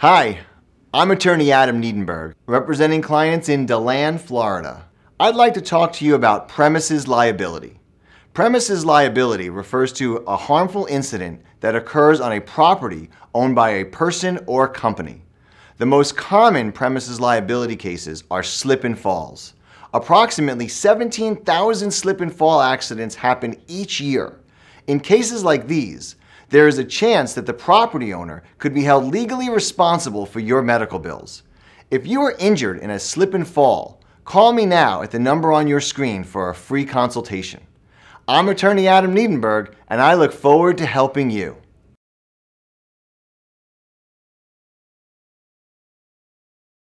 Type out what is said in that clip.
Hi, I'm attorney Adam Neidenberg, representing clients in DeLand, Florida. I'd like to talk to you about premises liability. Premises liability refers to a harmful incident that occurs on a property owned by a person or company. The most common premises liability cases are slip and falls. Approximately 17,000 slip and fall accidents happen each year. In cases like these, there is a chance that the property owner could be held legally responsible for your medical bills. If you are injured in a slip and fall, call me now at the number on your screen for a free consultation. I'm attorney Adam Neidenberg, and I look forward to helping you.